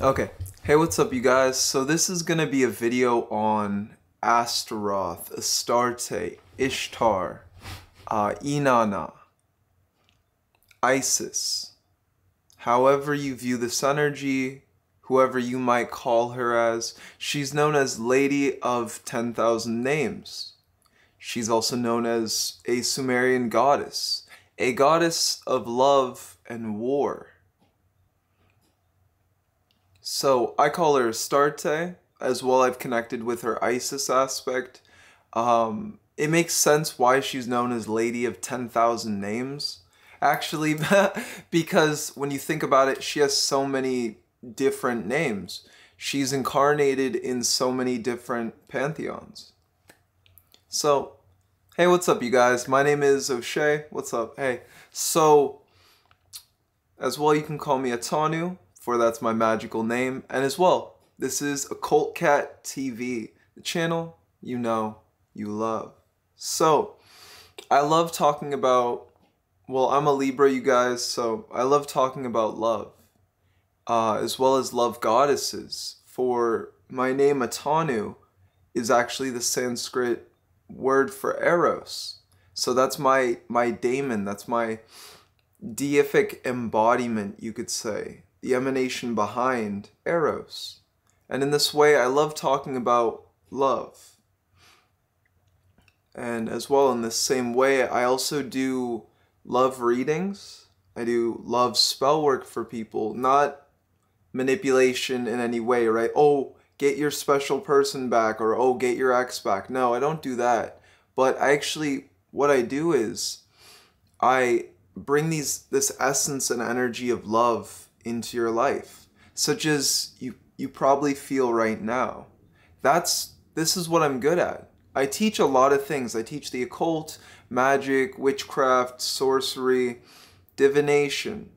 Okay. Hey, what's up, you guys? So this is gonna be a video on Astaroth, Astarte, Ishtar, uh, Inanna, Isis. However you view this energy, whoever you might call her as, she's known as Lady of 10,000 Names. She's also known as a Sumerian goddess, a goddess of love and war. So I call her Astarte. As well, I've connected with her Isis aspect. Um, it makes sense why she's known as Lady of 10,000 Names. Actually, because when you think about it, she has so many different names. She's incarnated in so many different pantheons. So, hey, what's up, you guys? My name is O'Shea. What's up? Hey. So, as well, you can call me Atanu for that's my magical name. And as well, this is Occult Cat TV, the channel you know you love. So, I love talking about, well, I'm a Libra, you guys, so I love talking about love, uh, as well as love goddesses. For my name, Atanu, is actually the Sanskrit word for Eros. So that's my my daemon, that's my deific embodiment, you could say the emanation behind Eros. And in this way, I love talking about love. And as well, in the same way, I also do love readings. I do love spell work for people, not manipulation in any way, right? Oh, get your special person back, or oh, get your ex back. No, I don't do that. But I actually, what I do is, I bring these this essence and energy of love into your life, such as you, you probably feel right now. That's this is what I'm good at. I teach a lot of things. I teach the occult, magic, witchcraft, sorcery, divination,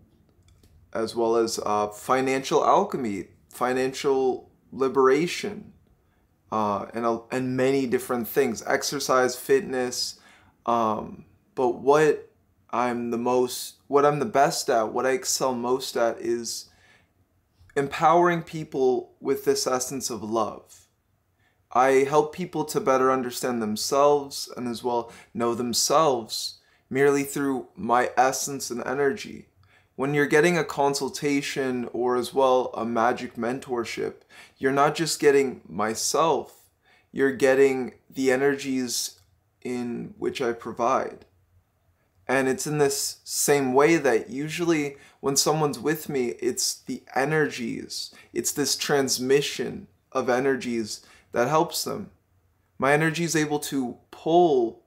as well as uh, financial alchemy, financial liberation, uh, and, uh, and many different things. Exercise, fitness. Um, but what I'm the most, what I'm the best at, what I excel most at is empowering people with this essence of love. I help people to better understand themselves and as well know themselves merely through my essence and energy. When you're getting a consultation or as well a magic mentorship, you're not just getting myself, you're getting the energies in which I provide. And it's in this same way that usually when someone's with me, it's the energies, it's this transmission of energies that helps them. My energy is able to pull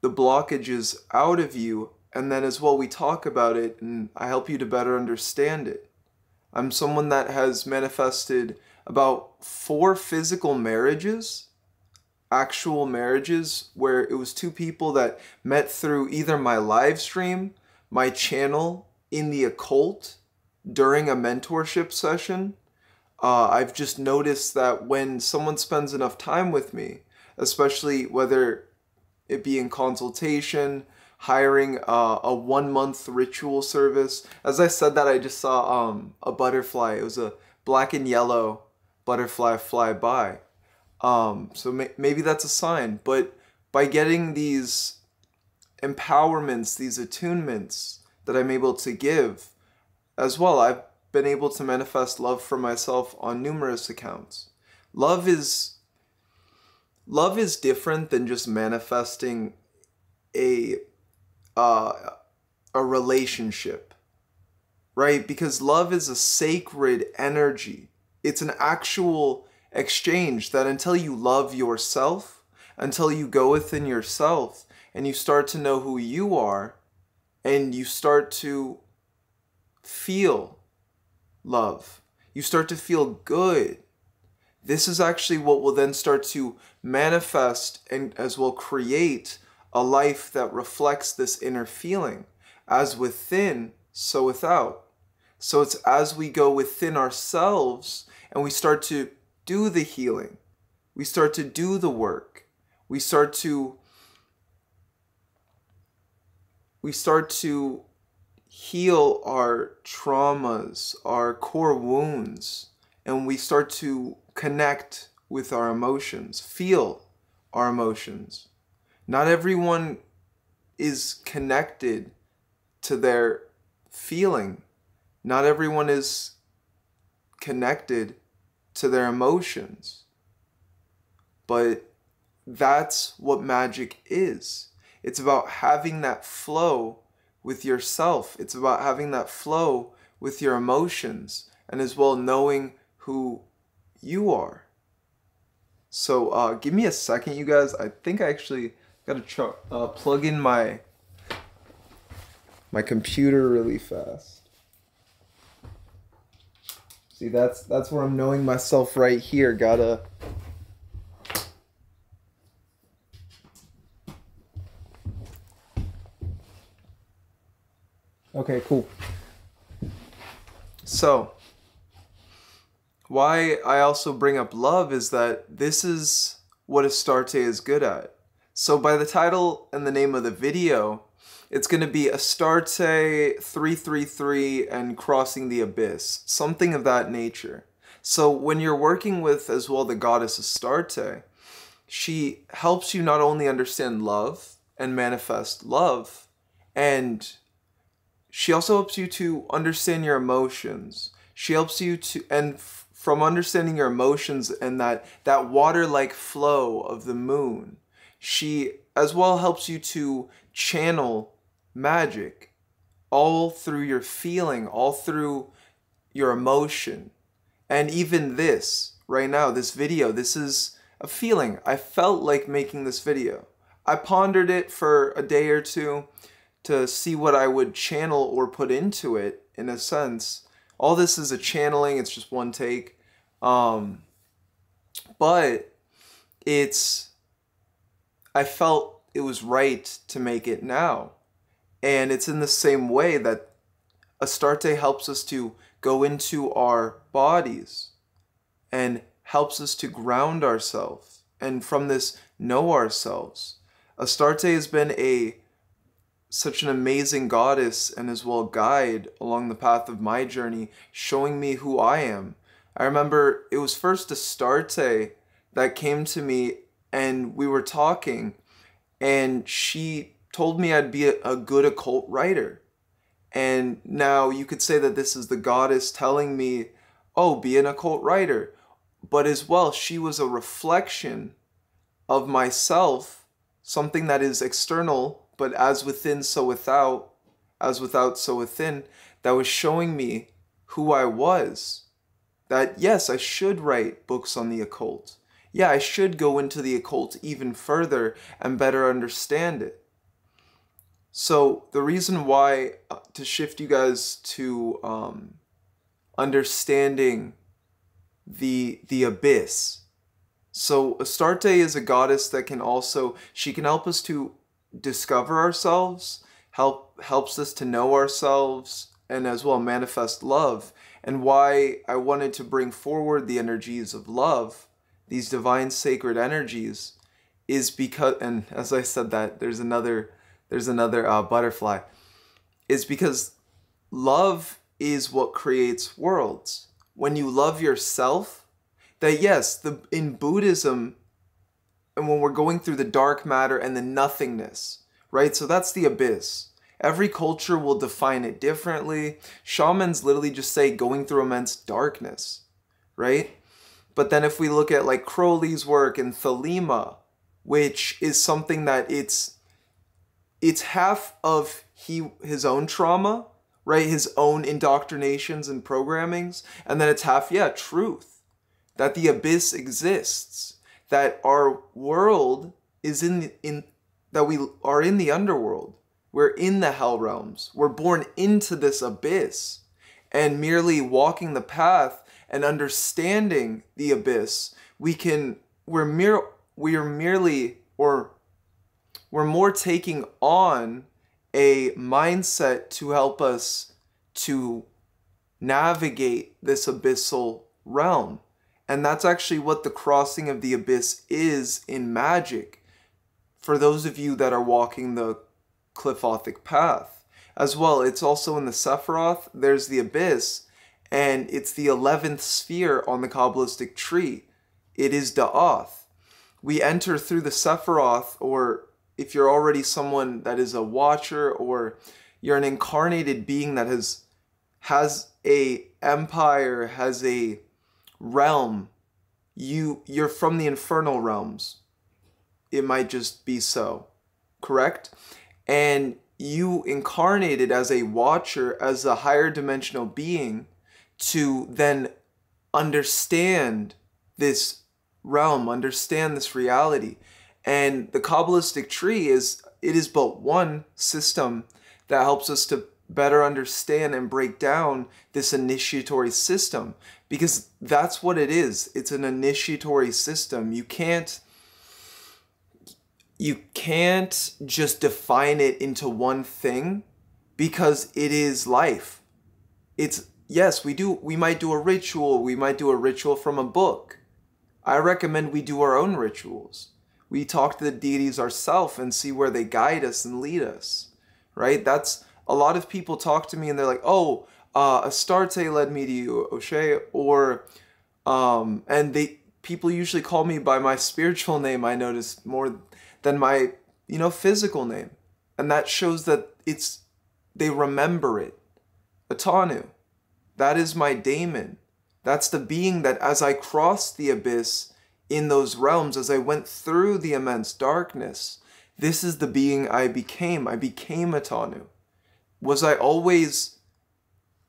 the blockages out of you, and then as well, we talk about it and I help you to better understand it. I'm someone that has manifested about four physical marriages actual marriages where it was two people that met through either my live stream, my channel in the occult during a mentorship session. Uh, I've just noticed that when someone spends enough time with me, especially whether it be in consultation, hiring a one month ritual service. As I said that, I just saw um, a butterfly. It was a black and yellow butterfly fly by. Um, so may- maybe that's a sign. But by getting these empowerments, these attunements that I'm able to give, as well, I've been able to manifest love for myself on numerous accounts. Love is love is different than just manifesting a uh, a relationship, right? Because love is a sacred energy. It's an actual exchange that until you love yourself, until you go within yourself and you start to know who you are and you start to feel love, you start to feel good. This is actually what will then start to manifest and as well create a life that reflects this inner feeling. As within, so without. So it's as we go within ourselves and we start to do the healing. We start to do the work. We start to we start to heal our traumas, our core wounds, and we start to connect with our emotions, feel our emotions. Not everyone is connected to their feeling. Not everyone is connected to their emotions. But that's what magic is. It's about having that flow with yourself. It's about having that flow with your emotions and as well knowing who you are. So uh, give me a second, you guys. I think I actually got to uh, plug in my my computer really fast. See, that's that's where I'm knowing myself right here. Gotta Okay, cool. So, why I also bring up love is that this is what Astarte is good at. So, by the title and the name of the video, it's going to be Astarte 333 and Crossing the Abyss, something of that nature. So, when you're working with as well the goddess Astarte, she helps you not only understand love and manifest love and she also helps you to understand your emotions. She helps you to, and from understanding your emotions and that, that water like flow of the moon, she as well helps you to channel magic all through your feeling, all through your emotion. And even this, right now, this video, this is a feeling. I felt like making this video. I pondered it for a day or two to see what I would channel or put into it in a sense. All this is a channeling, it's just one take. Um, but it's, I felt it was right to make it now. And it's in the same way that Astarte helps us to go into our bodies and helps us to ground ourselves and from this know ourselves. Astarte has been a such an amazing goddess and as well guide along the path of my journey, showing me who I am. I remember it was first Astarte that came to me and we were talking and she told me I'd be a, a good occult writer. And now you could say that this is the goddess telling me, oh, be an occult writer. But as well, she was a reflection of myself, something that is external but as within, so without, as without, so within, that was showing me who I was. That yes, I should write books on the occult. Yeah, I should go into the occult even further and better understand it. So, the reason why, uh, to shift you guys to um, understanding the, the abyss. So, Astarte is a goddess that can also, she can help us to discover ourselves, help helps us to know ourselves and as well manifest love. And why I wanted to bring forward the energies of love, these divine sacred energies, is because and as I said that there's another there's another uh, butterfly, is because love is what creates worlds. When you love yourself, that yes, the in Buddhism and when we're going through the dark matter and the nothingness, right? So that's the abyss. Every culture will define it differently. Shamans literally just say going through immense darkness, right? But then if we look at like Crowley's work and Thelema, which is something that it's it's half of he his own trauma, right? His own indoctrinations and programmings, and then it's half yeah, truth. That the abyss exists that our world is in in that we are in the underworld. We're in the hell realms. We're born into this abyss. And merely walking the path and understanding the abyss, we can we're mere we are merely or we're more taking on a mindset to help us to navigate this abyssal realm. And that's actually what the crossing of the abyss is in magic for those of you that are walking the Qliphothic path. as well. It's also in the Sephiroth. There's the Abyss, and it's the 11th sphere on the Kabbalistic tree. It is Da'ath. We enter through the Sephiroth, or if you're already someone that is a watcher, or you're an incarnated being that has has a empire, has a realm, you you're from the infernal realms. It might just be so. Correct? And you incarnated as a watcher, as a higher dimensional being, to then understand this realm, understand this reality. And the Kabbalistic tree is it is but one system that helps us to better understand and break down this initiatory system because that's what it is. It's an initiatory system. You can't you can't just define it into one thing because it is life. It's yes, we do we might do a ritual, we might do a ritual from a book. I recommend we do our own rituals. We talk to the deities ourselves and see where they guide us and lead us. Right? That's a lot of people talk to me and they're like, "Oh, uh, Astarte led me to you, O'Shea," or um, and they people usually call me by my spiritual name. I notice more than my you know physical name, and that shows that it's they remember it. Atanu, that is my daemon. That's the being that as I crossed the abyss in those realms, as I went through the immense darkness, this is the being I became. I became a Atanu. Was I always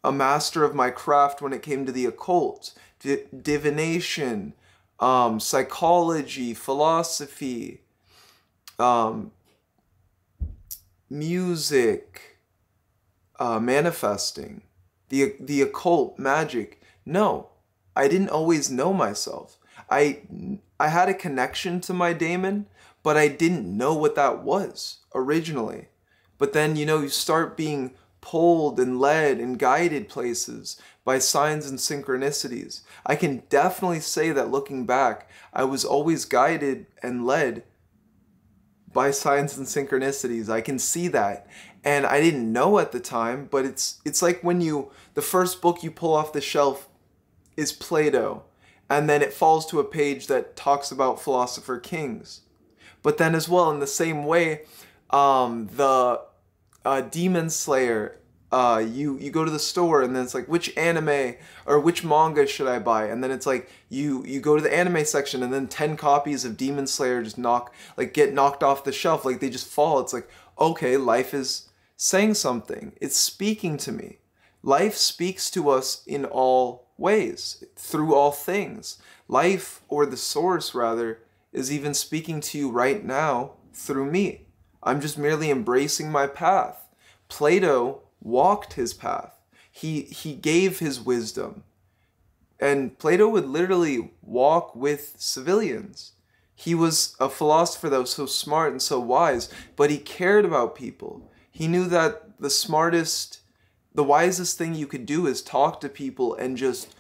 a master of my craft when it came to the occult, divination, um, psychology, philosophy, um, music, uh, manifesting, the the occult, magic. No, I didn't always know myself. I I had a connection to my daemon, but I didn't know what that was originally. But then, you know, you start being pulled and led and guided places by signs and synchronicities. I can definitely say that looking back, I was always guided and led by signs and synchronicities. I can see that. And I didn't know at the time, but it's it's like when you the first book you pull off the shelf is Plato, and then it falls to a page that talks about philosopher kings. But then as well in the same way, um, the uh, Demon Slayer. Uh, you you go to the store and then it's like which anime or which manga should I buy? And then it's like you you go to the anime section and then 10 copies of Demon Slayer just knock like get knocked off the shelf. Like they just fall. It's like okay life is saying something. It's speaking to me. Life speaks to us in all ways through all things. Life or the source rather is even speaking to you right now through me. I'm just merely embracing my path. Plato walked his path. He he gave his wisdom. And Plato would literally walk with civilians. He was a philosopher that was so smart and so wise, but he cared about people. He knew that the smartest, the wisest thing you could do is talk to people and just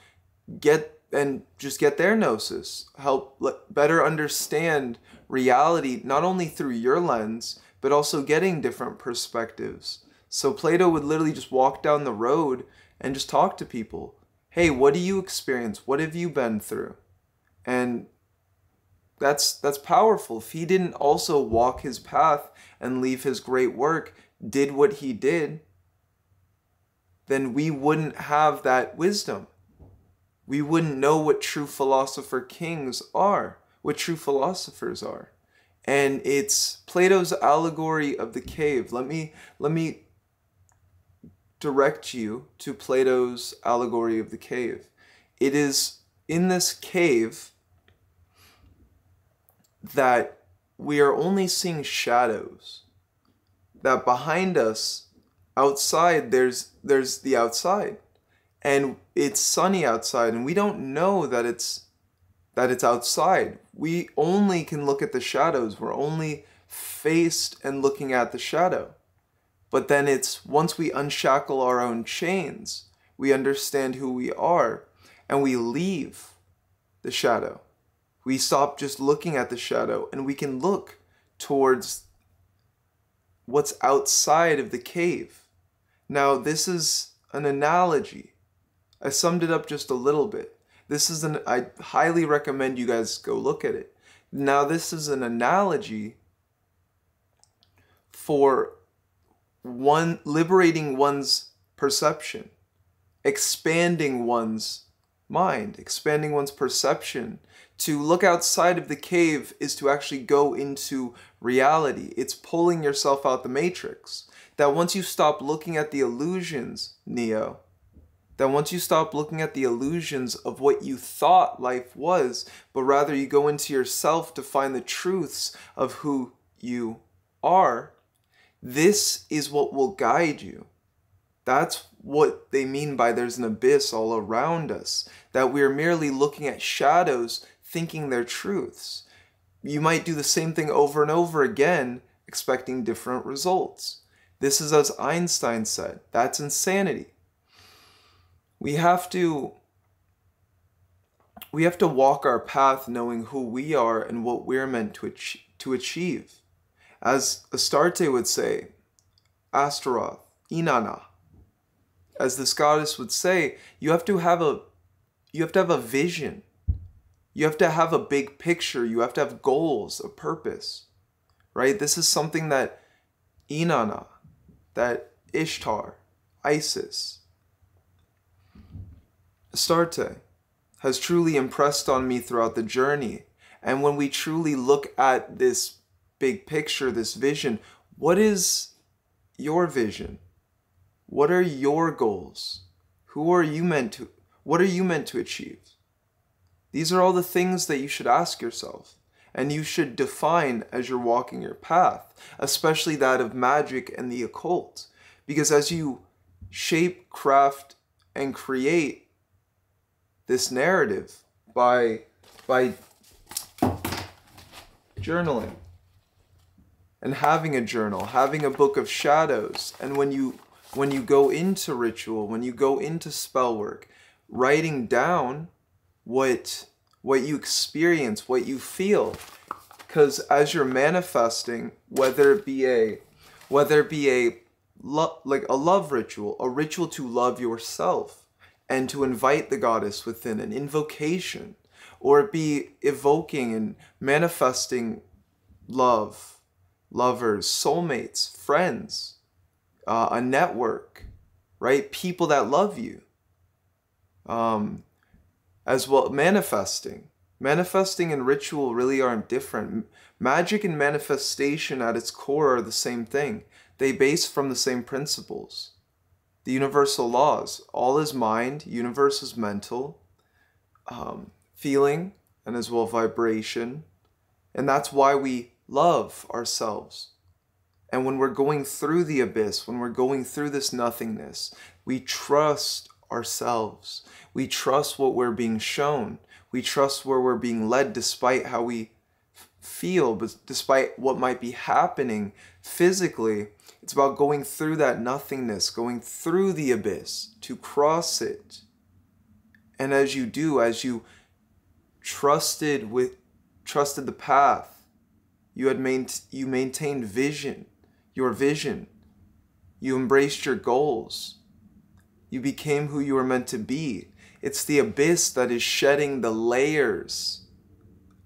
get and just get their gnosis, help better understand reality not only through your lens, but also getting different perspectives. So Plato would literally just walk down the road and just talk to people. Hey, what do you experience? What have you been through? And that's that's powerful. If he didn't also walk his path and leave his great work, did what he did, then we wouldn't have that wisdom. We wouldn't know what true philosopher kings are, what true philosophers are and it's Plato's allegory of the cave. Let me let me direct you to Plato's allegory of the cave. It is in this cave that we are only seeing shadows. That behind us, outside, there's there's the outside. And it's sunny outside, and we don't know that it's that it's outside. We only can look at the shadows. We're only faced and looking at the shadow. But then it's once we unshackle our own chains, we understand who we are and we leave the shadow. We stop just looking at the shadow and we can look towards what's outside of the cave. Now, this is an analogy. I summed it up just a little bit. This is an, I highly recommend you guys go look at it. Now, this is an analogy for one liberating one's perception, expanding one's mind, expanding one's perception. To look outside of the cave is to actually go into reality. It's pulling yourself out the matrix. That once you stop looking at the illusions, Neo, that once you stop looking at the illusions of what you thought life was, but rather you go into yourself to find the truths of who you are, this is what will guide you. That's what they mean by there's an abyss all around us, that we are merely looking at shadows thinking they're truths. You might do the same thing over and over again, expecting different results. This is as Einstein said, that's insanity. We have to we have to walk our path knowing who we are and what we're meant to, ach- to achieve. As Astarte would say, Astaroth, Inanna. As this goddess would say, you have to have a you have to have a vision. You have to have a big picture. You have to have goals, a purpose. Right? This is something that Inanna, that Ishtar, Isis, Astarte has truly impressed on me throughout the journey. And when we truly look at this big picture, this vision, what is your vision? What are your goals? Who are you meant to what are you meant to achieve? These are all the things that you should ask yourself and you should define as you're walking your path, especially that of magic and the occult. Because as you shape, craft, and create this narrative by by journaling and having a journal, having a book of shadows, and when you when you go into ritual, when you go into spell work, writing down what what you experience, what you feel. Because as you're manifesting, whether it be a whether it be a lo- like a love ritual, a ritual to love yourself and to invite the goddess within, an invocation, or it be evoking and manifesting love, lovers, soulmates, friends, uh, a network, right? People that love you. Um, as well, manifesting. Manifesting and ritual really aren't different. Magic and manifestation at its core are the same thing. They base from the same principles. The universal laws. All is mind, universe is mental, um, feeling, and as well vibration. And that's why we love ourselves. And when we're going through the abyss, when we're going through this nothingness, we trust ourselves. We trust what we're being shown. We trust where we're being led despite how we feel, but despite what might be happening physically. It's about going through that nothingness, going through the abyss to cross it. And as you do, as you trusted with trusted the path, you had main, you maintained vision, your vision. You embraced your goals. You became who you were meant to be. It's the abyss that is shedding the layers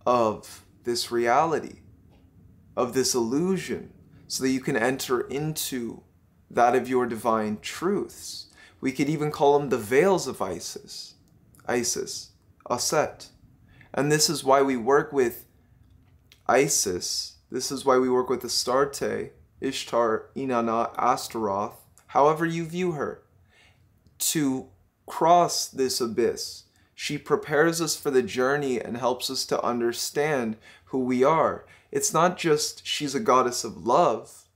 of this reality, of this illusion, so that you can enter into that of your divine truths. We could even call them the veils of Isis, Isis, Aset. And this is why we work with Isis. This is why we work with Astarte, Ishtar, Inanna, Astaroth, however you view her, to cross this abyss. She prepares us for the journey and helps us to understand who we are. It's not just she's a goddess of love,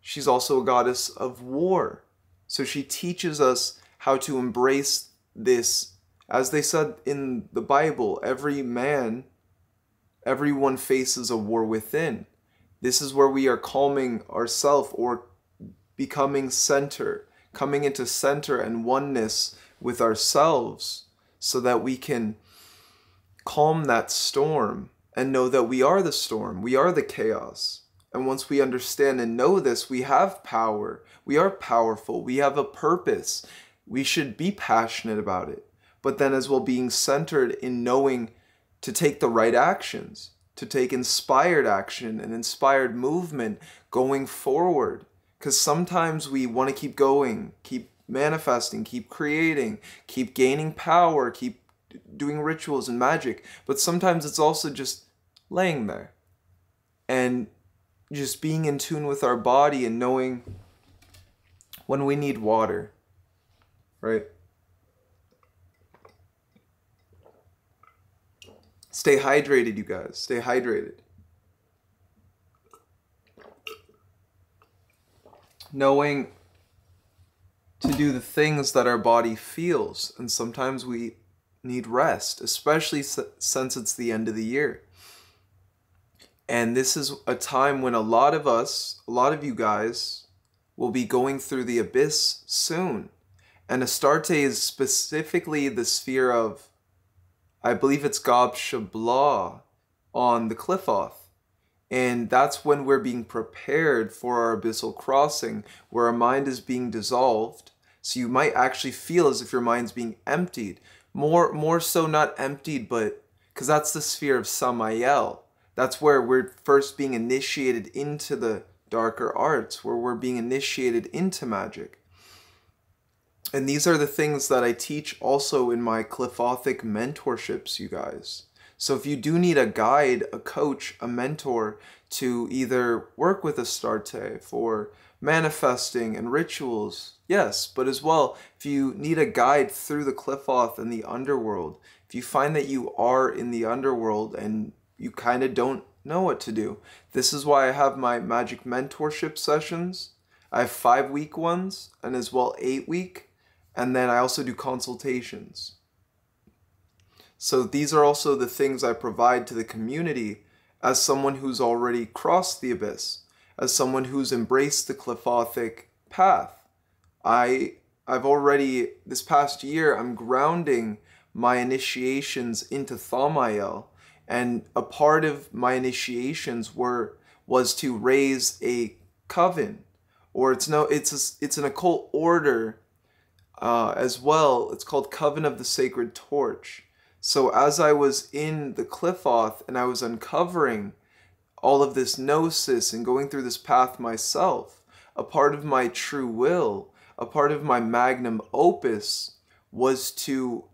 she's also a goddess of war. So she teaches us how to embrace this. As they said in the Bible, every man, everyone faces a war within. This is where we are calming ourselves or becoming center, coming into center and oneness with ourselves so that we can calm that storm and know that we are the storm, we are the chaos. And once we understand and know this, we have power. We are powerful. We have a purpose. We should be passionate about it. But then, as well, being centered in knowing to take the right actions, to take inspired action and inspired movement going forward. Because sometimes we want to keep going, keep manifesting, keep creating, keep gaining power, keep doing rituals and magic. But sometimes it's also just laying there and just being in tune with our body and knowing when we need water, right? Stay hydrated, you guys. Stay hydrated. Knowing to do the things that our body feels, and sometimes we need rest, especially since it's the end of the year. And this is a time when a lot of us, a lot of you guys, will be going through the abyss soon. And Astarte is specifically the sphere of, I believe it's Gha'agsheblah on the Qliphoth. And that's when we're being prepared for our abyssal crossing, where our mind is being dissolved. So you might actually feel as if your mind's being emptied. More, more so not emptied, but because that's the sphere of Samael that's where we're first being initiated into the darker arts, where we're being initiated into magic. And these are the things that I teach also in my Qliphothic mentorships, you guys. So if you do need a guide, a coach, a mentor to either work with Astarte for manifesting and rituals, yes, but as well, if you need a guide through the Qliphoth and the underworld, if you find that you are in the underworld and you kind of don't know what to do. This is why I have my magic mentorship sessions. I have five week ones and as well eight week. And then I also do consultations. So these are also the things I provide to the community as someone who's already crossed the abyss, as someone who's embraced the Qliphothic path. I I've already this past year I'm grounding my initiations into Thaumiel and a part of my initiations were was to raise a coven or it's no it's a, it's an occult order uh, as well it's called coven of the sacred torch so as i was in the Qliphoth and i was uncovering all of this gnosis and going through this path myself a part of my true will a part of my magnum opus was to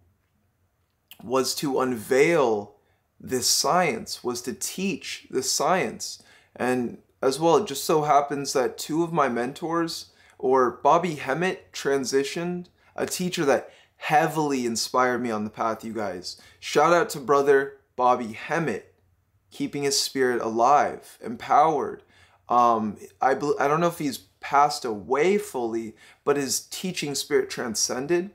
was to unveil this science, was to teach this science. And as well, it just so happens that two of my mentors, or Bobby Hemmitt transitioned, a teacher that heavily inspired me on the path, you guys. Shout out to brother Bobby Hemmitt, keeping his spirit alive, empowered. Um, I, I don't know if he's passed away fully, but his teaching spirit transcended.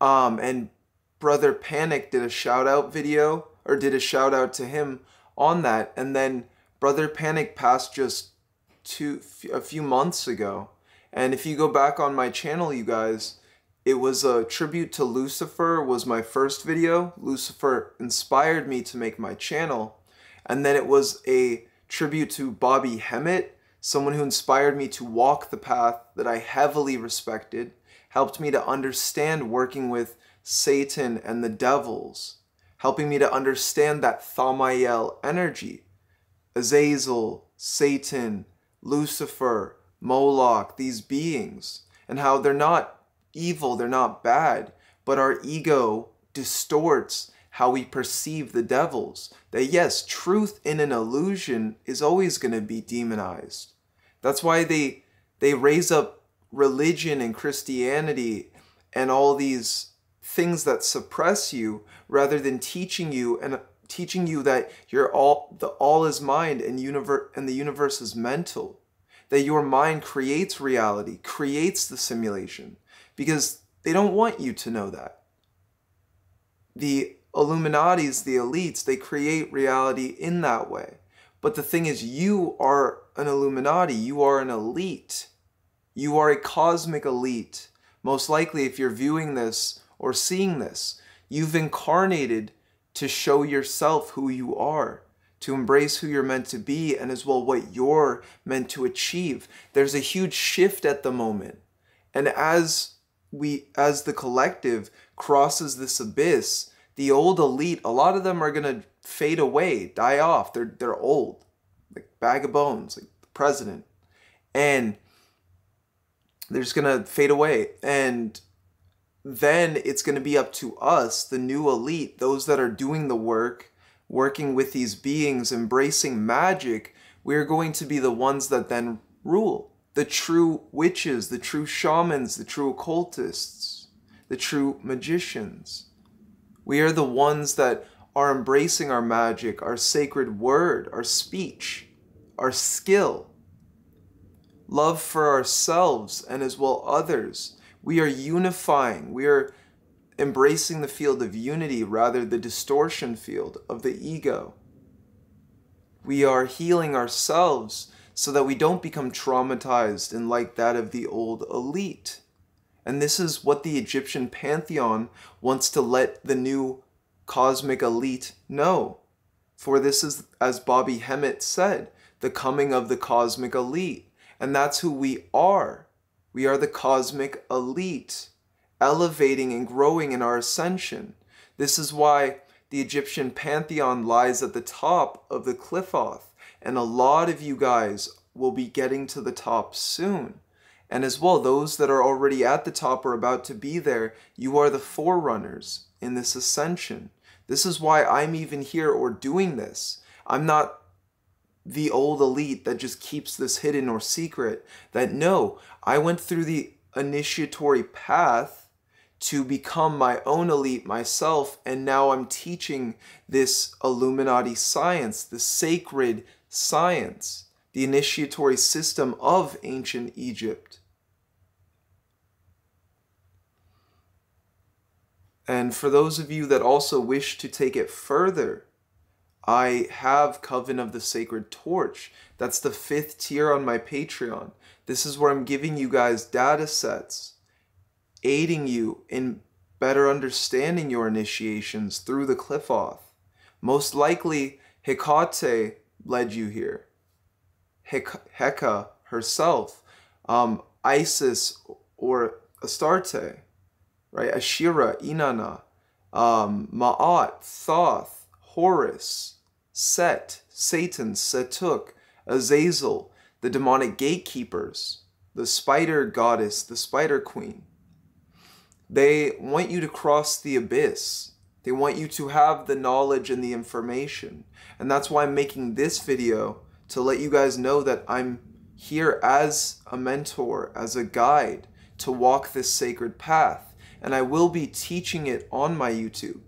Um, and brother Panic did a shout out video or did a shout out to him on that. And then Brother Panic passed just two a few months ago. And if you go back on my channel, you guys, it was a tribute to Lucifer was my first video. Lucifer inspired me to make my channel. And then it was a tribute to Bobby Hemmitt, someone who inspired me to walk the path that I heavily respected, helped me to understand working with Satan and the devils, helping me to understand that Thaumiel energy. Azazel, Satan, Lucifer, Moloch, these beings, and how they're not evil, they're not bad, but our ego distorts how we perceive the devils. That yes, truth in an illusion is always going to be demonized. That's why they they raise up religion and Christianity and all these things that suppress you rather than teaching you and uh, teaching you that you're all the all is mind and universe and the universe is mental that your mind creates reality creates the simulation because they don't want you to know that the illuminatis the elites they create reality in that way but the thing is you are an illuminati you are an elite you are a cosmic elite most likely if you're viewing this or seeing this. You've incarnated to show yourself who you are, to embrace who you're meant to be and as well what you're meant to achieve. There's a huge shift at the moment. And as we as the collective crosses this abyss, the old elite, a lot of them are going to fade away, die off. They're they're old. Like bag of bones, like the president. And they're just going to fade away and then it's going to be up to us, the new elite, those that are doing the work, working with these beings, embracing magic, we're going to be the ones that then rule. The true witches, the true shamans, the true occultists, the true magicians. We are the ones that are embracing our magic, our sacred word, our speech, our skill, love for ourselves and as well others we are unifying. We are embracing the field of unity rather the distortion field of the ego. We are healing ourselves so that we don't become traumatized and like that of the old elite. And this is what the Egyptian pantheon wants to let the new cosmic elite know. For this is, as Bobby Hemmitt said, the coming of the cosmic elite. And that's who we are. We are the cosmic elite, elevating and growing in our ascension. This is why the Egyptian pantheon lies at the top of the Qliphoth, and a lot of you guys will be getting to the top soon. And as well, those that are already at the top or about to be there, you are the forerunners in this ascension. This is why I'm even here or doing this. I'm not the old elite that just keeps this hidden or secret. That no, I went through the initiatory path to become my own elite myself, and now I'm teaching this Illuminati science, the sacred science, the initiatory system of ancient Egypt. And for those of you that also wish to take it further, I have Coven of the Sacred Torch. That's the fifth tier on my Patreon. This is where I'm giving you guys data sets, aiding you in better understanding your initiations through the Qliphoth. Most likely, Hecate led you here. Heka herself, um, Isis or Astarte, right? Ashera, Inanna, um, Ma'at, Thoth, Horus, Set, Satan, Sutekh, Azazel, the demonic gatekeepers, the spider goddess, the spider queen. They want you to cross the abyss. They want you to have the knowledge and the information. And that's why I'm making this video to let you guys know that I'm here as a mentor, as a guide to walk this sacred path. And I will be teaching it on my YouTube.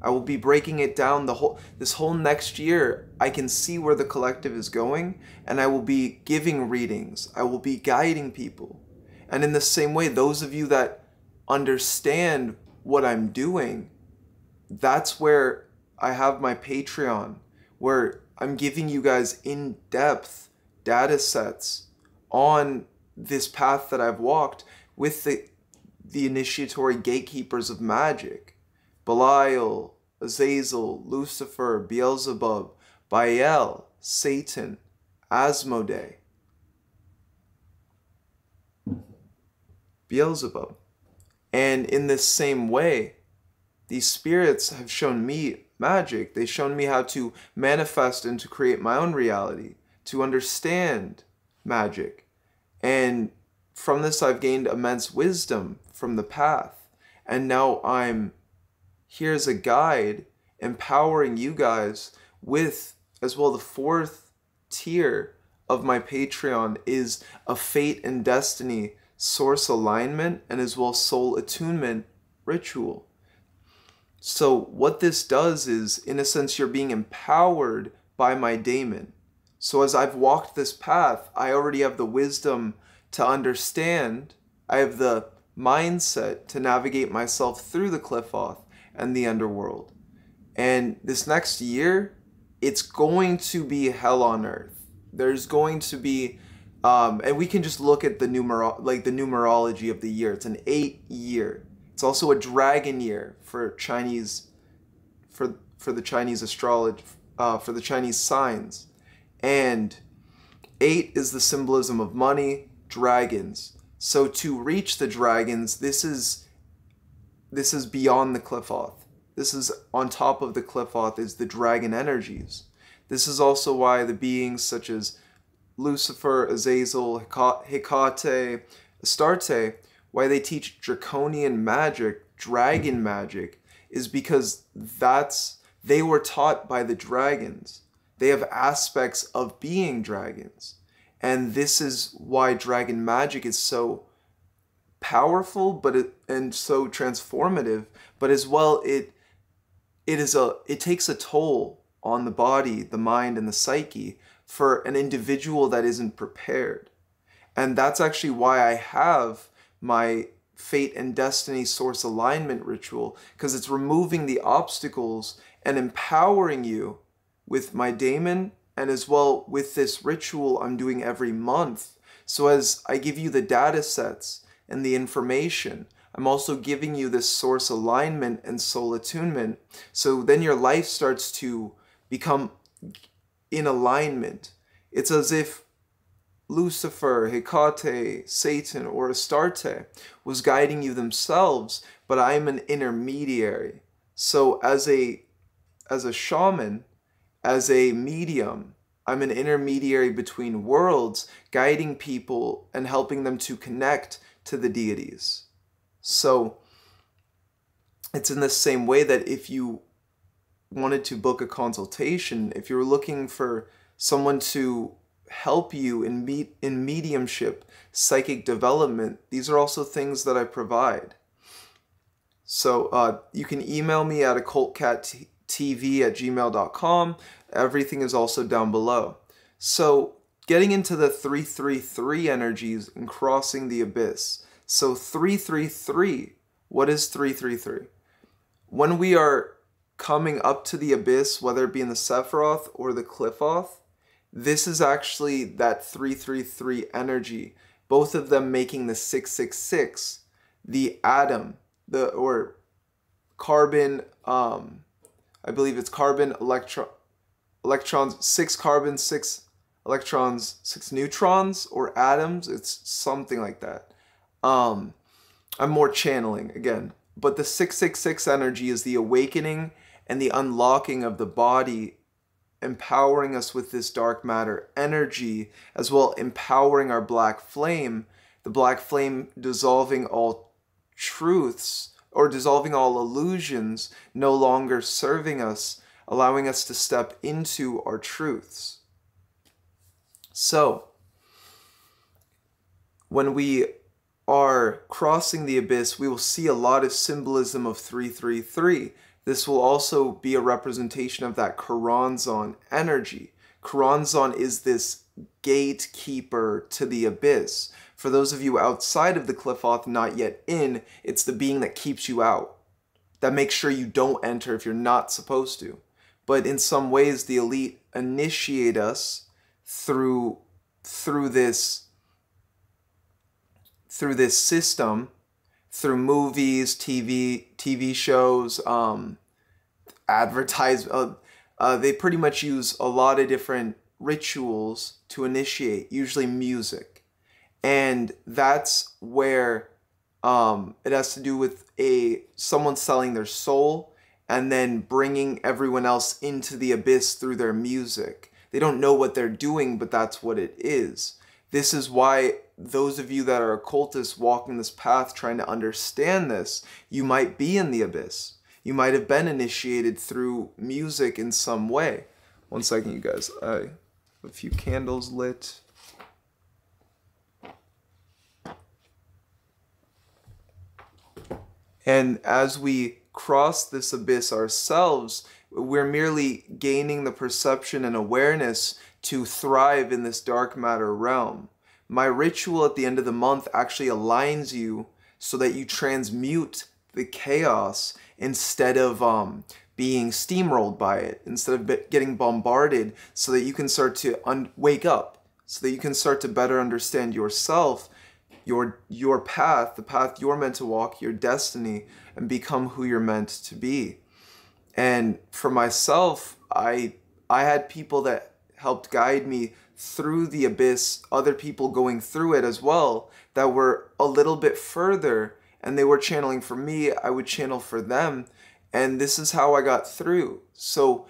I will be breaking it down the whole this whole next year. I can see where the collective is going and I will be giving readings. I will be guiding people. And in the same way, those of you that understand what I'm doing, that's where I have my Patreon where I'm giving you guys in-depth data sets on this path that I've walked with the the initiatory gatekeepers of magic Belial, Azazel, Lucifer, Beelzebub, Baal, Satan, Asmodee. Beelzebub. And in this same way, these spirits have shown me magic. They've shown me how to manifest and to create my own reality, to understand magic. And from this, I've gained immense wisdom from the path. And now I'm here's a guide empowering you guys with as well the fourth tier of my Patreon is a fate and destiny source alignment and as well soul attunement ritual. So what this does is in a sense you're being empowered by my daemon. So as I've walked this path, I already have the wisdom to understand. I have the mindset to navigate myself through the Qliphoth and the underworld. And this next year, it's going to be hell on earth. There's going to be, um, and we can just look at the numero like the numerology of the year. It's an eight year. It's also a dragon year for Chinese, for for the Chinese astrology uh, for the Chinese signs, and eight is the symbolism of money, dragons. So to reach the dragons, this is this is beyond the Qliphoth. This is on top of the Qliphoth is the dragon energies. This is also why the beings such as Lucifer, Azazel, Hecate, Astarte, why they teach draconian magic, dragon magic, is because that's they were taught by the dragons. They have aspects of being dragons. And this is why dragon magic is so powerful but it, and so transformative, but as well it it is a it takes a toll on the body, the mind and the psyche for an individual that isn't prepared. And that's actually why I have my fate and destiny source alignment ritual because it's removing the obstacles and empowering you with my daemon and as well with this ritual I'm doing every month. So as I give you the data sets and the information, I'm also giving you this source alignment and soul attunement. So then your life starts to become in alignment. It's as if Lucifer, Hecate, Satan, or Astarte was guiding you themselves, but I'm an intermediary. So as a as a shaman, as a medium, I'm an intermediary between worlds, guiding people and helping them to connect to the deities. So it's in the same way that if you wanted to book a consultation, if you're looking for someone to help you in meet in mediumship, psychic development, these are also things that I provide. So uh, you can email me at occultcattv at gmail.com. Everything is also down below. So getting into the 333 energies and crossing the abyss. So 333, what is 333? When we are coming up to the abyss, whether it be in the Sephiroth or the Qliphoth, this is actually that 333 energy, both of them making the 666, the atom, the or carbon, um, I believe it's carbon, electron, electrons, six carbon, six electrons, six neutrons, or atoms. It's something like that. Um, I'm more channeling again. But the 666 energy is the awakening and the unlocking of the body empowering us with this dark matter energy, as well empowering our black flame, the black flame dissolving all truths or dissolving all illusions, no longer serving us, allowing us to step into our truths. So, when we are crossing the abyss, we will see a lot of symbolism of 333 this will also be a representation of that Choronzon energy. Choronzon is this gatekeeper to the abyss. For those of you outside of the Qliphoth, not yet in, it's the being that keeps you out, that makes sure you don't enter if you're not supposed to. But in some ways, the elite initiate us through through this through this system through movies, TV, TV shows, um, advertise. Uh, uh, they pretty much use a lot of different rituals to initiate, usually music, and that's where um, it has to do with a someone selling their soul and then bringing everyone else into the abyss through their music. They don't know what they're doing, but that's what it is. This is why those of you that are occultists walking this path trying to understand this, you might be in the abyss. You might have been initiated through music in some way. One second, you guys. I have a few candles lit. And as we cross this abyss ourselves, we're merely gaining the perception and awareness to thrive in this dark matter realm. My ritual at the end of the month actually aligns you so that you transmute the chaos instead of um, being steamrolled by it, instead of getting bombarded, so that you can start to wake up, so that you can start to better understand yourself, your your path, the path you're meant to walk, your destiny, and become who you're meant to be. And for myself, I I had people that helped guide me through the abyss, other people going through it as well that were a little bit further and they were channeling for me, I would channel for them. And this is how I got through. So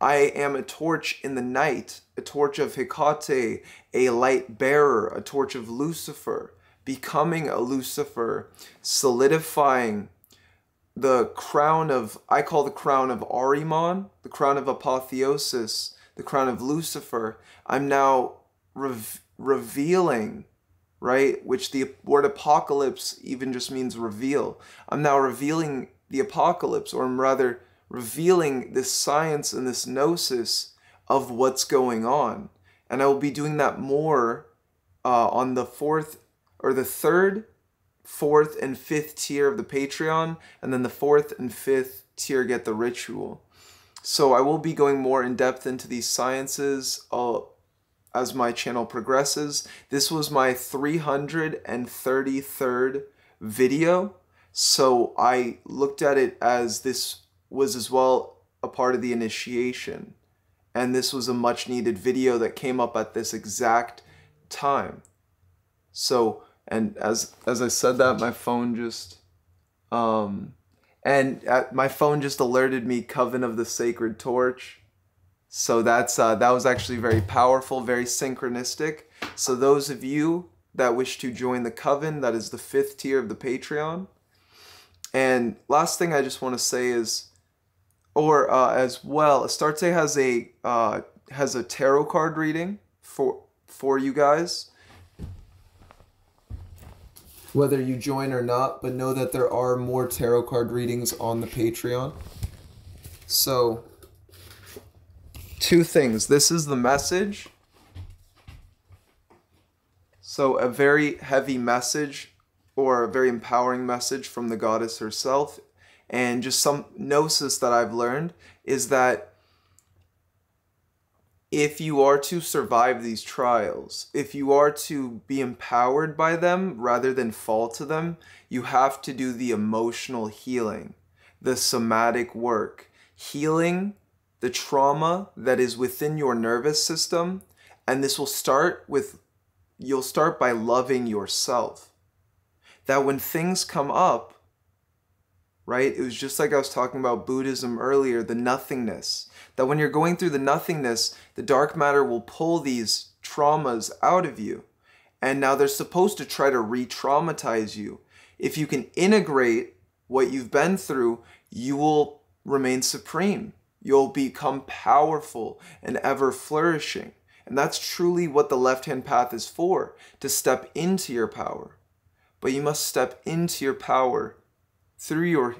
I am a torch in the night, a torch of Hecate, a light bearer, a torch of Lucifer, becoming a Lucifer, solidifying the crown of, I call the crown of Ahriman, the crown of apotheosis, the crown of Lucifer. I'm now re- revealing, right? Which the word apocalypse even just means reveal. I'm now revealing the apocalypse, or I'm rather revealing this science and this gnosis of what's going on. And I will be doing that more uh, on the fourth or the third, fourth, and fifth tier of the Patreon, and then the fourth and fifth tier get the ritual. So I will be going more in depth into these sciences uh, as my channel progresses. This was my 333rd video. So I looked at it as this was as well a part of the initiation. And this was a much needed video that came up at this exact time. So, and as as I said that, my phone just, um, and at, my phone just alerted me Coven of the Sacred Torch. So that's uh, that was actually very powerful, very synchronistic. So those of you that wish to join the coven, that is the fifth tier of the Patreon. And last thing I just want to say is or uh, as well, Astarte has a uh, has a tarot card reading for for you guys. Whether you join or not, but know that there are more tarot card readings on the Patreon. So, two things. This is the message. So, a very heavy message or a very empowering message from the goddess herself and just some gnosis that I've learned is that if you are to survive these trials, if you are to be empowered by them rather than fall to them, you have to do the emotional healing, the somatic work, healing the trauma that is within your nervous system. And this will start with, you'll start by loving yourself. That when things come up, right? It was just like I was talking about Buddhism earlier, the nothingness. That when you're going through the nothingness, the dark matter will pull these traumas out of you. And now they're supposed to try to re traumatize you. If you can integrate what you've been through, you will remain supreme. You'll become powerful and ever flourishing. And that's truly what the left hand path is for to step into your power. But you must step into your power through your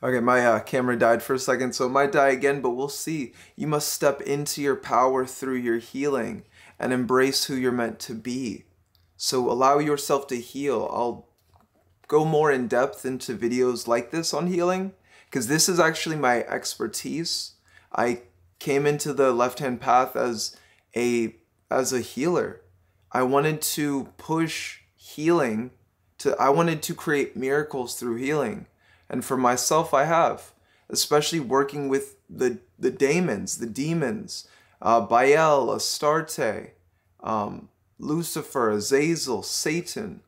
Okay, my uh, camera died for a second, so it might die again, but we'll see. You must step into your power through your healing and embrace who you're meant to be. So allow yourself to heal. I'll go more in depth into videos like this on healing because this is actually my expertise. I came into the left-hand path as a as a healer. I wanted to push healing to I wanted to create miracles through healing. And for myself I have, especially working with the the daemons, the demons, uh, Baal, Astarte, um, Lucifer, Azazel, Satan.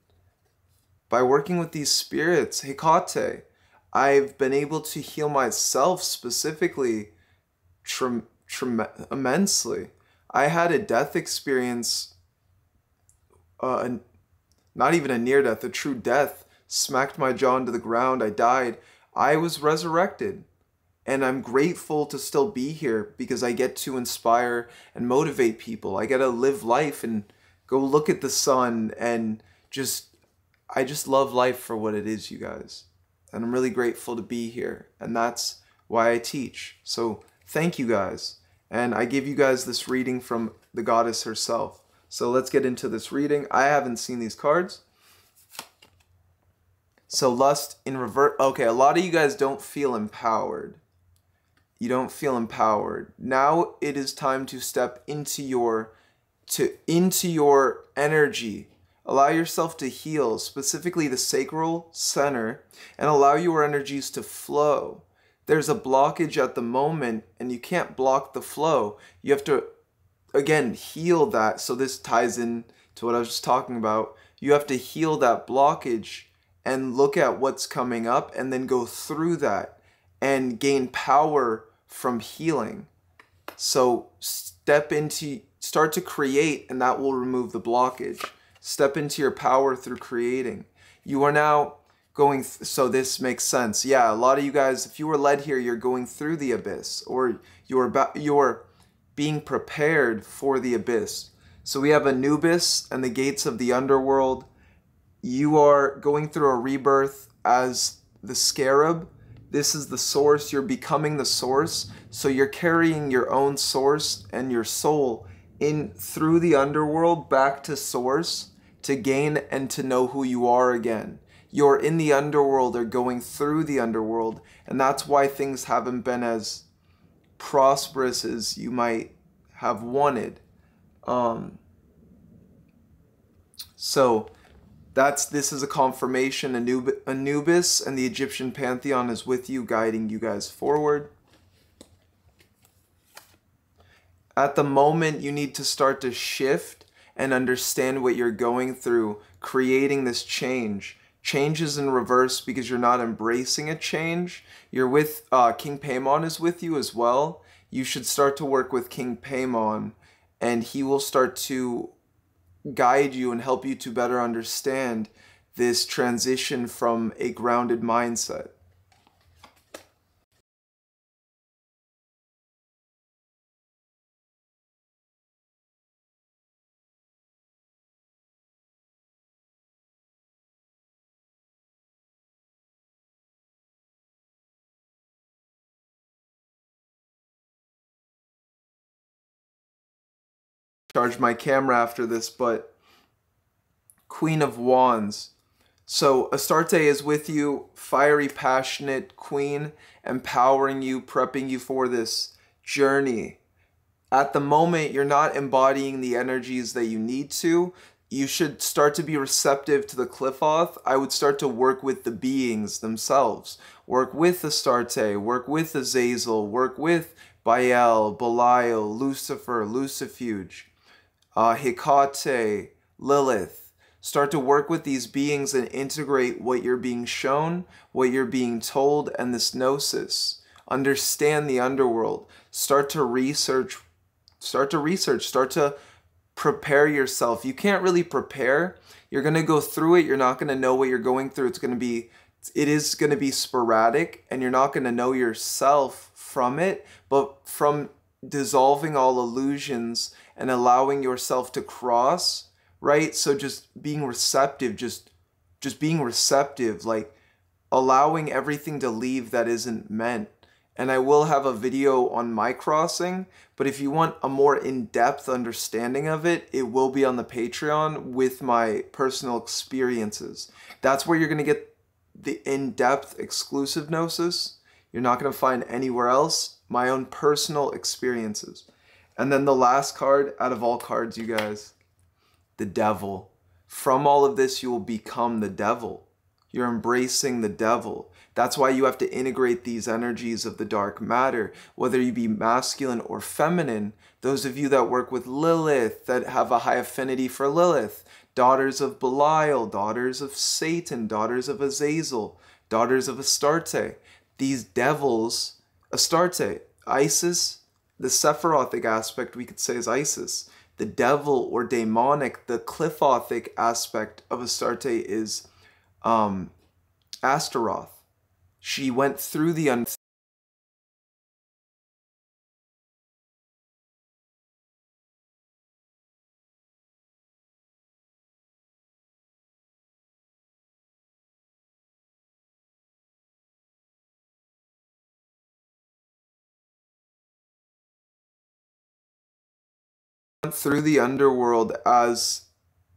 By working with these spirits, Hecate, I've been able to heal myself specifically trem- trem- immensely. I had a death experience, uh, not even a near death, a true death, smacked my jaw into the ground. I died. I was resurrected. And I'm grateful to still be here because I get to inspire and motivate people. I get to live life and go look at the sun and just, I just love life for what it is, you guys. And I'm really grateful to be here. And that's why I teach. So thank you guys. And I give you guys this reading from the goddess herself. So let's get into this reading. I haven't seen these cards. So lust in revert. Okay, a lot of you guys don't feel empowered. You don't feel empowered. Now it is time to step into your to into your energy. Allow yourself to heal, specifically the sacral center, and allow your energies to flow. There's a blockage at the moment, and you can't block the flow. You have to, again, heal that. So this ties in to what I was just talking about. You have to heal that blockage and look at what's coming up and then go through that and gain power from healing. So step into, start to create, and that will remove the blockage. Step into your power through creating. You are now going, th- so this makes sense. Yeah, a lot of you guys, if you were led here, you're going through the abyss or you're, about, you're being prepared for the abyss. So we have Anubis and the gates of the underworld. You are going through a rebirth as the scarab this is the source. You're becoming the source. So you're carrying your own source and your soul in through the underworld back to source to gain and to know who you are again. You're in the underworld or going through the underworld, and that's why things haven't been as prosperous as you might have wanted. Um, so that's this is a confirmation. Anub- Anubis and the Egyptian pantheon is with you, guiding you guys forward. At the moment, you need to start to shift and understand what you're going through, creating this change. Change is in reverse because you're not embracing a change. You're with uh, King Paimon is with you as well. You should start to work with King Paimon, and he will start to guide you and help you to better understand this transition from a grounded mindset. Charge my camera after this, but Queen of Wands. So Astarte is with you, fiery, passionate queen, empowering you, prepping you for this journey. At the moment, you're not embodying the energies that you need to. You should start to be receptive to the Qliphoth. I would start to work with the beings themselves. Work with Astarte, work with Azazel, work with Baal, Belial, Lucifer, Lucifuge uh, Lilith. Start to work with these beings and integrate what you're being shown, what you're being told, and this gnosis. Understand the underworld. Start to research. Start to research. Start to prepare yourself. You can't really prepare. You're going to go through it. You're not going to know what you're going through. It's going to be, it is going to be sporadic, and you're not going to know yourself from it. But from dissolving all illusions and allowing yourself to cross, right? So just being receptive, just just being receptive, like allowing everything to leave that isn't meant. And I will have a video on my crossing, but if you want a more in-depth understanding of it, it will be on the Patreon with my personal experiences. That's where you're going to get the in-depth exclusive gnosis. You're not going to find anywhere else my own personal experiences. And then the last card out of all cards, you guys, the devil. From all of this, you will become the devil. You're embracing the devil. That's why you have to integrate these energies of the dark matter, whether you be masculine or feminine. Those of you that work with Lilith, that have a high affinity for Lilith, daughters of Belial, daughters of Satan, daughters of Azazel, daughters of Astarte. These devils, Astarte, Isis, the Sephirothic aspect we could say is Isis. The devil or demonic, the Qliphothic aspect of Astarte is um, Astaroth. She went through the through the underworld as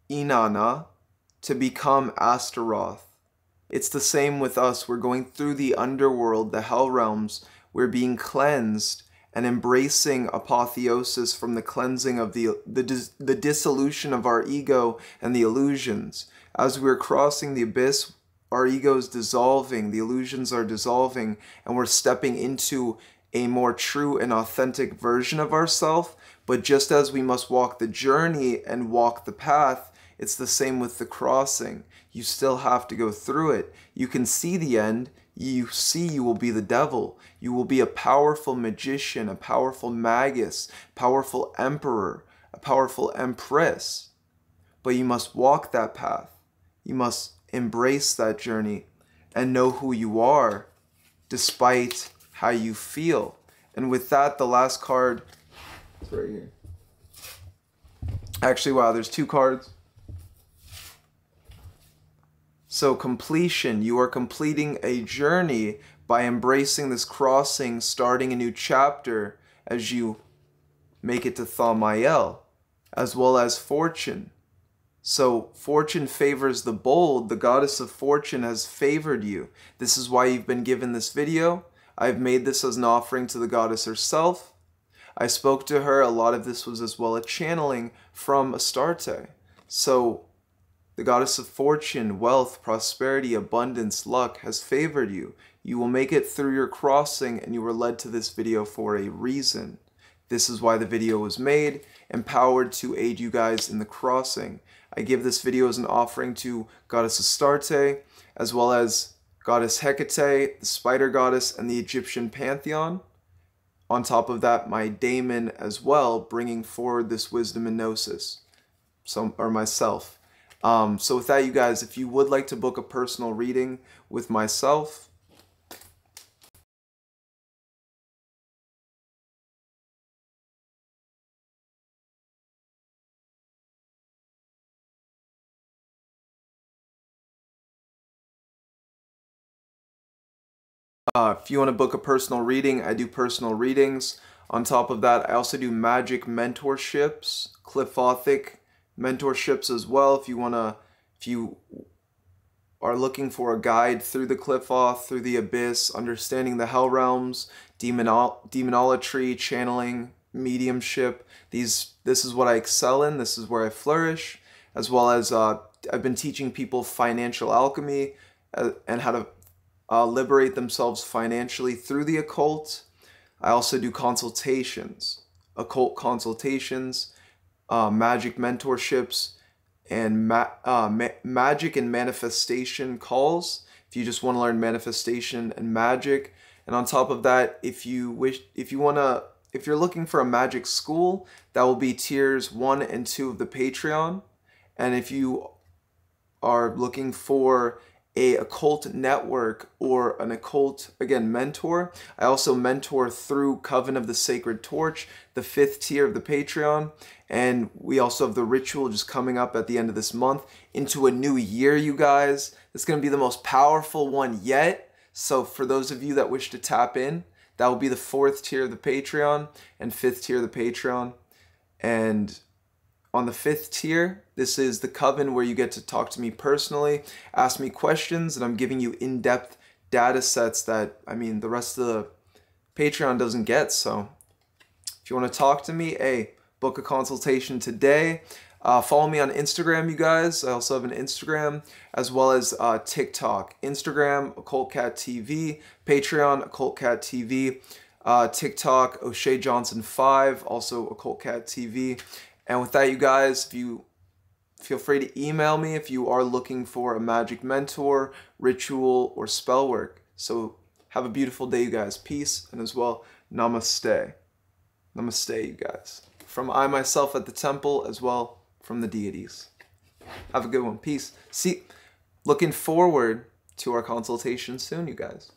Inanna to become Astaroth. It's the same with us. We're going through the underworld, the hell realms. We're being cleansed and embracing apotheosis from the cleansing of the, the, the dissolution of our ego and the illusions. As we're crossing the abyss, our ego is dissolving, the illusions are dissolving, and we're stepping into a more true and authentic version of ourselves. But just as we must walk the journey and walk the path, it's the same with the crossing. You still have to go through it. You can see the end, you see you will be the devil. You will be a powerful magician, a powerful magus, powerful emperor, a powerful empress. But you must walk that path. You must embrace that journey and know who you are despite how you feel. And with that, the last card, it's right here. Actually, wow, there's two cards. So, completion, you are completing a journey by embracing this crossing, starting a new chapter as you make it to Thaumiel, as well as fortune. So, fortune favors the bold. The goddess of fortune has favored you. This is why you've been given this video. I've made this as an offering to the goddess herself. I spoke to her. A lot of this was as well a channeling from Astarte. So, the goddess of fortune, wealth, prosperity, abundance, luck has favored you. You will make it through your crossing and you were led to this video for a reason. This is why the video was made, empowered to aid you guys in the crossing. I give this video as an offering to Goddess Astarte, as well as Goddess Hecate, the spider goddess, and the Egyptian pantheon. On top of that, my daemon as well, bringing forward this wisdom and gnosis, so, or myself. Um, so with that, you guys, if you would like to book a personal reading with myself, Uh, if you want to book a personal reading, I do personal readings. On top of that, I also do magic mentorships, Qliphothic mentorships as well if you want to if you are looking for a guide through the Qliphoth, through the abyss, understanding the hell realms, demonol- demonolatry, channeling, mediumship. These this is what I excel in. This is where I flourish, as well as uh, I've been teaching people financial alchemy uh, and how to uh, liberate themselves financially through the occult. I also do consultations, occult consultations, uh, magic mentorships, and ma- uh, ma- magic and manifestation calls. If you just want to learn manifestation and magic, and on top of that, if you wish, if you want to, if you're looking for a magic school, that will be tiers one and two of the Patreon. And if you are looking for a occult network or an occult again mentor. I also mentor through coven of the sacred torch the fifth tier of the patreon. And we also have the ritual just coming up at the end of this month into a new year you guys. It's going to be the most powerful one yet. So for those of you that wish to tap in that will be the fourth tier of the patreon and fifth tier of the patreon. And on the fifth tier, this is the coven where you get to talk to me personally, ask me questions, and I'm giving you in depth data sets that, I mean, the rest of the Patreon doesn't get. So if you want to talk to me, hey, book a consultation today. Uh, follow me on Instagram, you guys. I also have an Instagram as well as uh, TikTok. Instagram, Occult Cat TV. Patreon, Occult Cat TV. Uh, TikTok, O'Shea Johnson 5, also Occult Cat TV. And with that, you guys, if you feel free to email me if you are looking for a magic mentor, ritual, or spell work. So have a beautiful day, you guys. Peace, and as well, namaste. Namaste, you guys. From I myself at the temple, as well from the deities. Have a good one. Peace. See, looking forward to our consultation soon, you guys.